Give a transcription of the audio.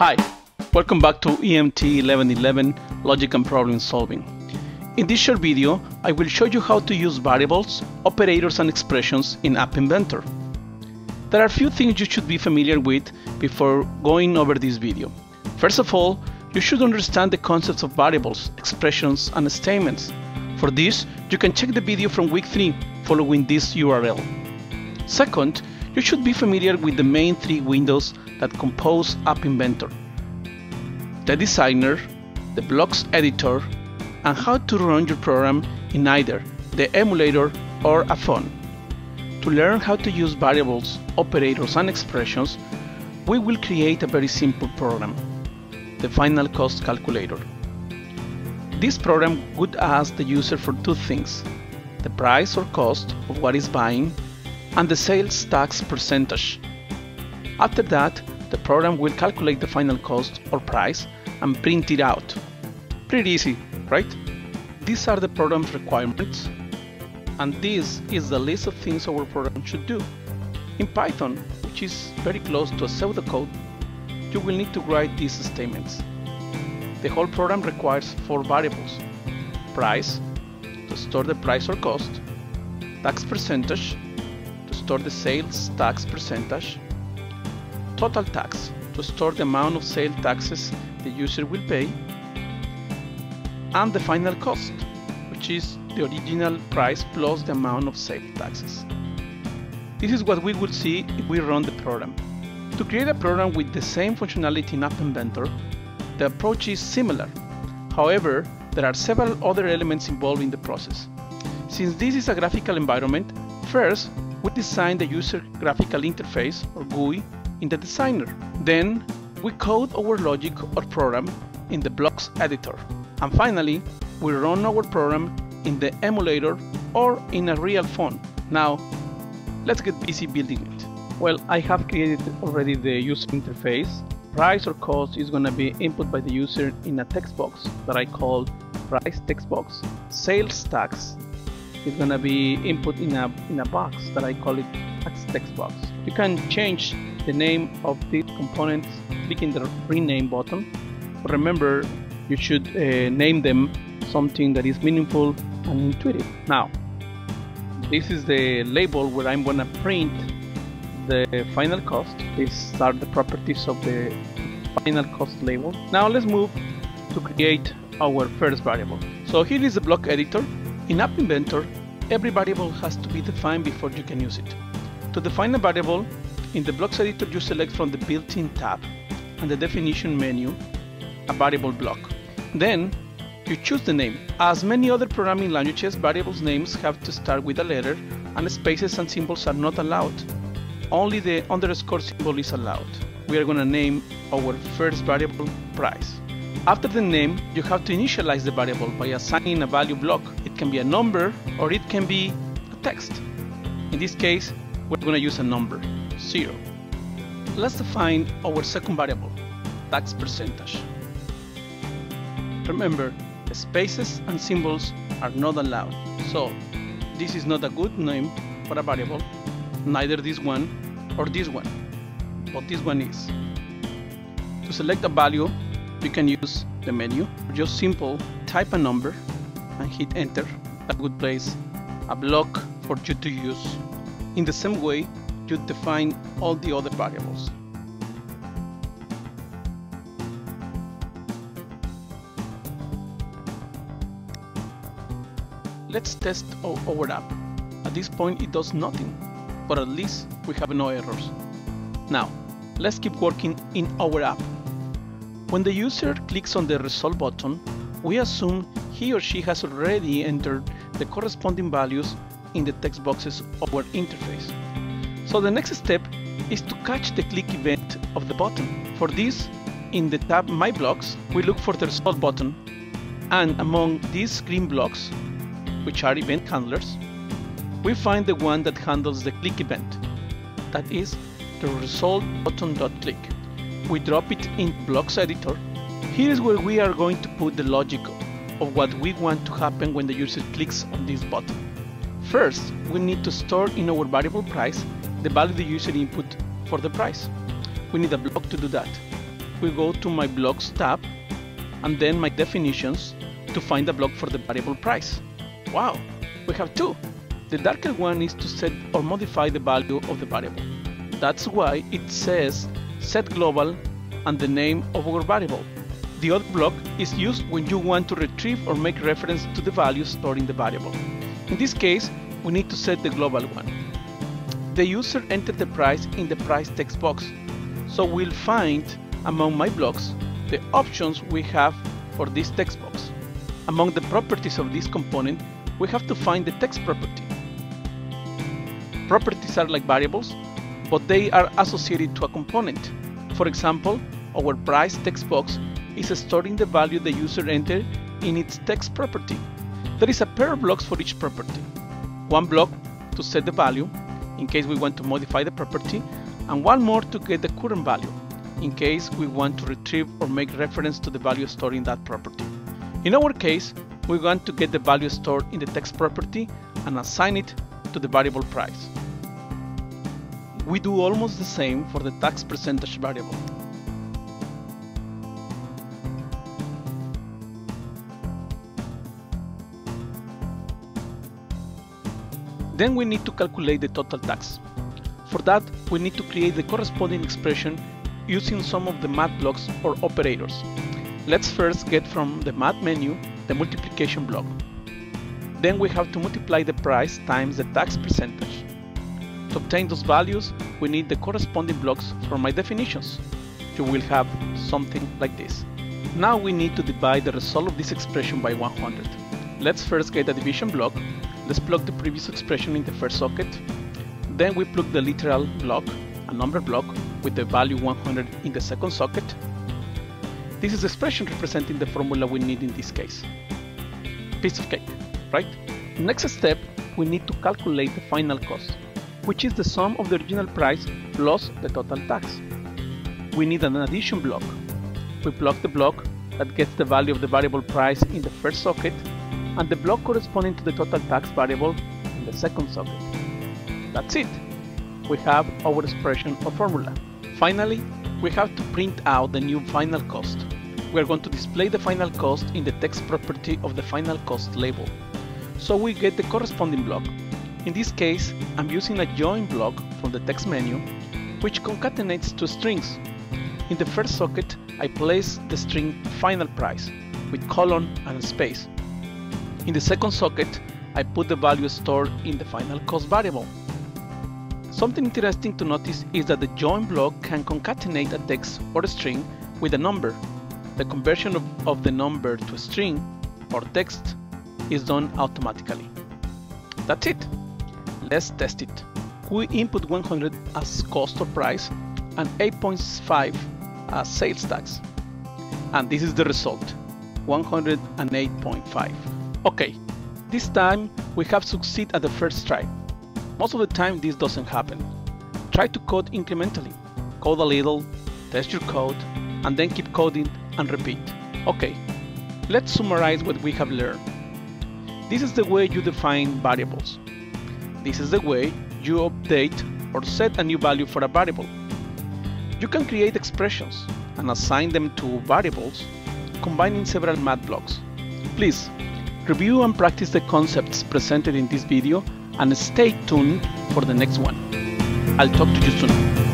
Hi, welcome back to EMT 1111 Logic and Problem Solving. In this short video, I will show you how to use variables, operators and expressions in App Inventor. There are a few things you should be familiar with before going over this video. First of all, you should understand the concepts of variables, expressions and statements. For this, you can check the video from week 3 following this URL. Second, you should be familiar with the main three windows that compose App Inventor. The designer, the blocks editor, and how to run your program in either the emulator or a phone. To learn how to use variables, operators and expressions, we will create a very simple program, the final cost calculator. This program would ask the user for two things, the price or cost of what is buying and the sales tax percentage. After that, the program will calculate the final cost or price and print it out. Pretty easy, right? These are the program's requirements and this is the list of things our program should do. In Python, which is very close to a pseudocode, you will need to write these statements. The whole program requires four variables. Price, to store the price or cost, tax percentage, store the sales tax percentage, total tax, to store the amount of sales taxes the user will pay, and the final cost, which is the original price plus the amount of sales taxes. This is what we would see if we run the program. To create a program with the same functionality in App Inventor, the approach is similar. However, there are several other elements involved in the process. Since this is a graphical environment, first we design the user graphical interface or GUI in the designer. Then we code our logic or program in the blocks editor. And finally, we run our program in the emulator or in a real phone. Now, let's get busy building it. Well, I have created already the user interface. Price or cost is going to be input by the user in a text box that I call price text box. Sales tax is going to be input in a, in a box that I call it text box. You can change the name of these components clicking the rename button. But remember, you should uh, name them something that is meaningful and intuitive. Now, this is the label where I'm going to print the final cost. These are the properties of the final cost label. Now let's move to create our first variable. So here is the block editor. In App Inventor, every variable has to be defined before you can use it. To define a variable, in the blocks editor you select from the built-in tab and the definition menu a variable block. Then you choose the name. As many other programming languages, variables names have to start with a letter and spaces and symbols are not allowed. Only the underscore symbol is allowed. We are going to name our first variable price. After the name, you have to initialize the variable by assigning a value block. It can be a number or it can be a text. In this case, we're going to use a number, 0. Let's define our second variable, tax percentage. Remember, spaces and symbols are not allowed, so this is not a good name for a variable, neither this one or this one, but this one is. To select a value, you can use the menu, just simple type a number and hit enter, that would place a block for you to use. In the same way, you define all the other variables. Let's test our app. At this point it does nothing, but at least we have no errors. Now, let's keep working in our app. When the user clicks on the Resolve button, we assume he or she has already entered the corresponding values in the text boxes of our interface. So the next step is to catch the click event of the button. For this, in the tab My Blocks, we look for the Resolve button, and among these green blocks, which are event handlers, we find the one that handles the click event, that is the resolve button.click. We drop it in blocks editor. Here is where we are going to put the logic of what we want to happen when the user clicks on this button. First, we need to store in our variable price the value the user input for the price. We need a block to do that. we go to my blocks tab and then my definitions to find a block for the variable price. Wow, we have two. The darker one is to set or modify the value of the variable. That's why it says set global and the name of our variable. The other block is used when you want to retrieve or make reference to the value stored in the variable. In this case, we need to set the global one. The user entered the price in the price text box, so we'll find among my blocks the options we have for this text box. Among the properties of this component, we have to find the text property. Properties are like variables, but they are associated to a component. For example, our price text box is storing the value the user entered in its text property. There is a pair of blocks for each property. One block to set the value, in case we want to modify the property, and one more to get the current value, in case we want to retrieve or make reference to the value stored in that property. In our case, we want to get the value stored in the text property and assign it to the variable price. We do almost the same for the tax percentage variable. Then we need to calculate the total tax. For that, we need to create the corresponding expression using some of the math blocks or operators. Let's first get from the math menu the multiplication block. Then we have to multiply the price times the tax percentage. To obtain those values, we need the corresponding blocks from my definitions. You will have something like this. Now we need to divide the result of this expression by 100. Let's first get a division block. Let's plug the previous expression in the first socket. Then we plug the literal block, a number block, with the value 100 in the second socket. This is the expression representing the formula we need in this case. Piece of cake, right? Next step, we need to calculate the final cost, which is the sum of the original price plus the total tax. We need an addition block. We plug the block that gets the value of the variable price in the first socket and the block corresponding to the total tax variable in the second socket. That's it. We have our expression or formula. Finally, we have to print out the new final cost. We are going to display the final cost in the text property of the final cost label. So we get the corresponding block. In this case, I'm using a join block from the text menu, which concatenates two strings. In the first socket, I place the string final price with colon and space. In the second socket, I put the value stored in the final cost variable. Something interesting to notice is that the join block can concatenate a text or a string with a number. The conversion of, of the number to a string or text is done automatically. That's it. Let's test it. We input 100 as cost or price and 8.5 as sales tax. And this is the result, 108.5. Okay, this time we have succeed at the first try. Most of the time this doesn't happen. Try to code incrementally. Code a little, test your code, and then keep coding and repeat. Okay, let's summarize what we have learned. This is the way you define variables. This is the way you update or set a new value for a variable. You can create expressions and assign them to variables combining several math blocks. Please review and practice the concepts presented in this video and stay tuned for the next one. I'll talk to you soon.